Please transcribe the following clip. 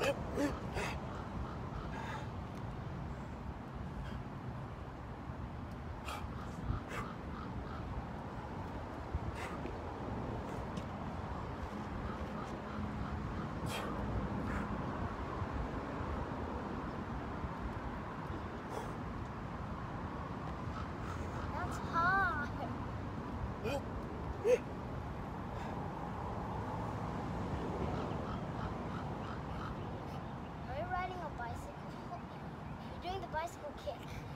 That's. Okay.